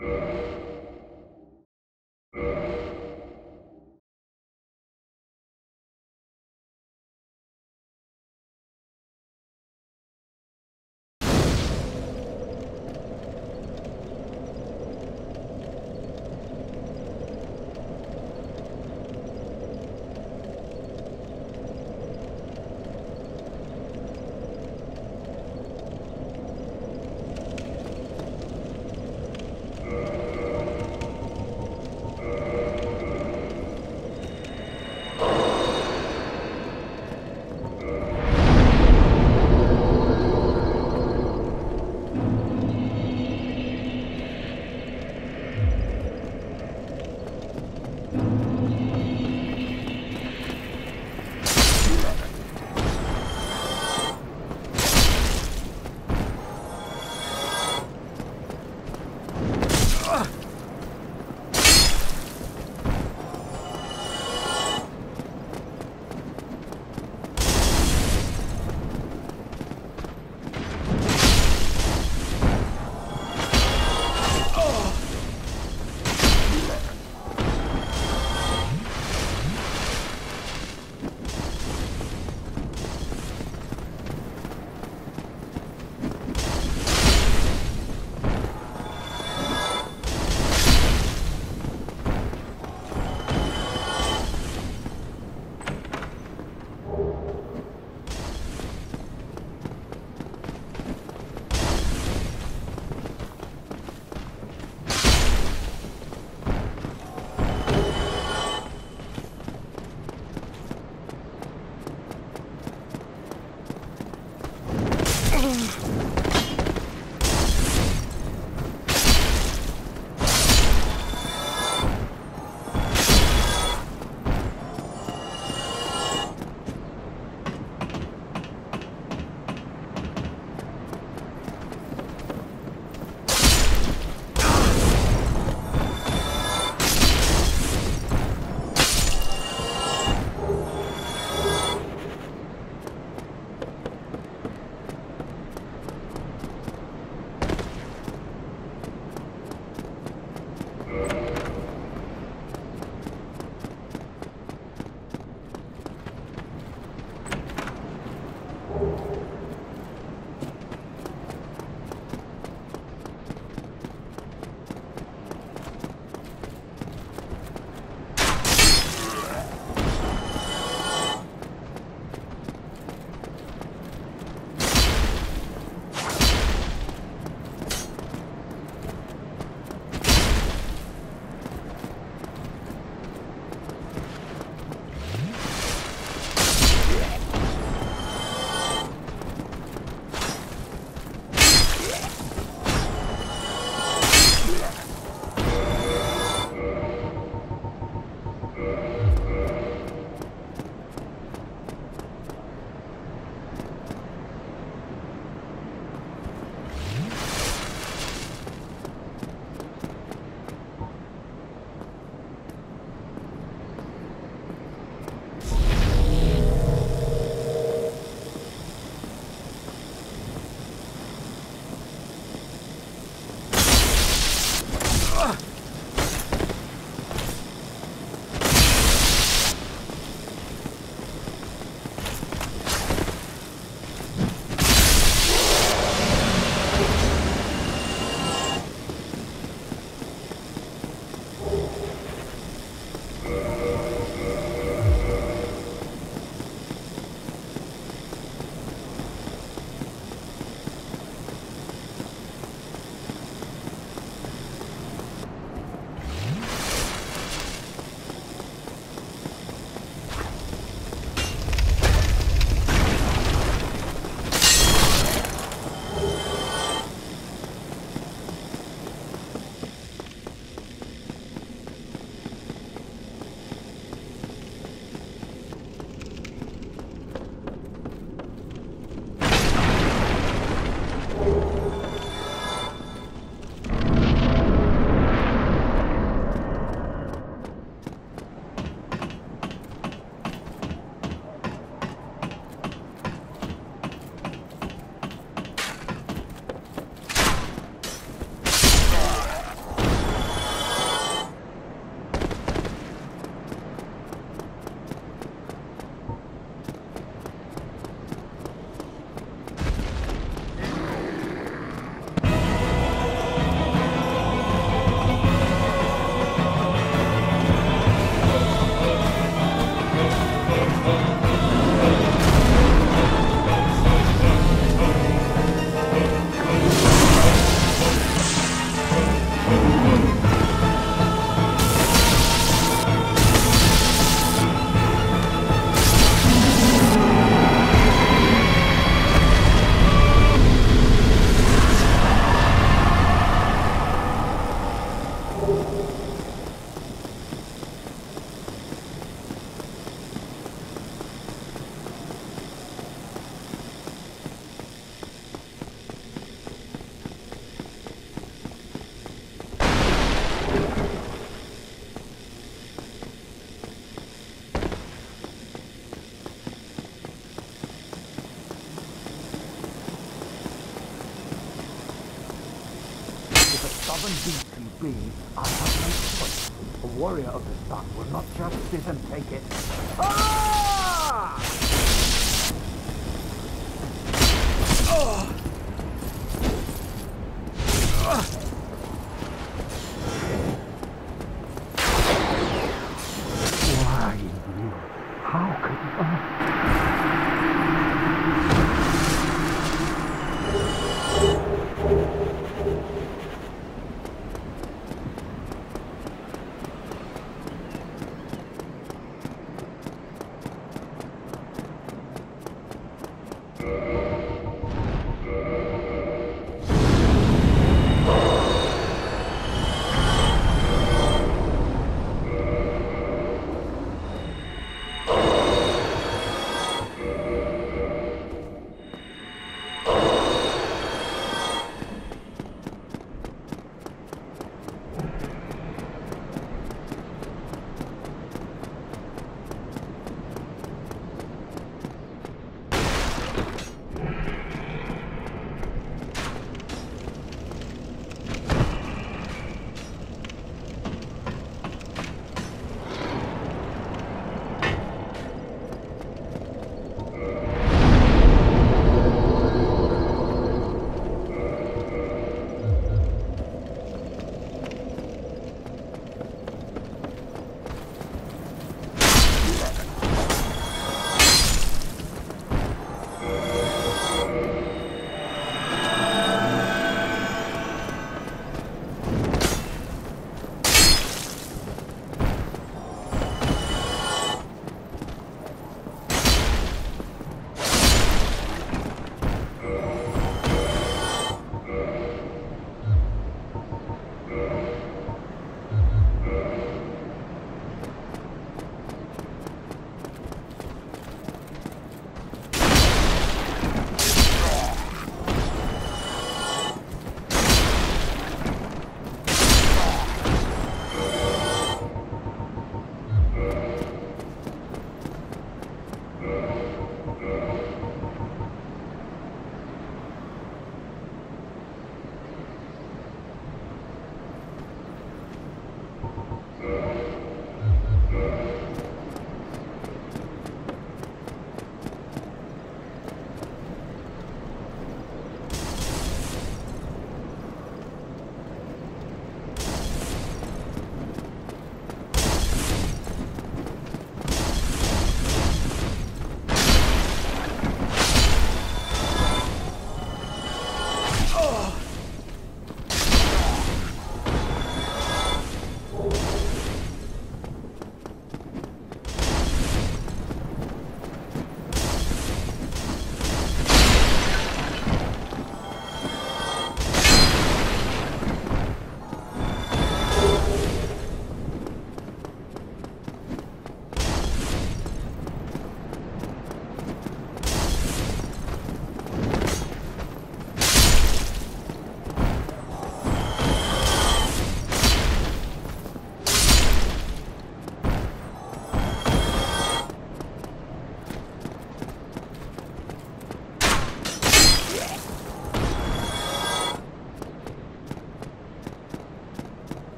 Yeah.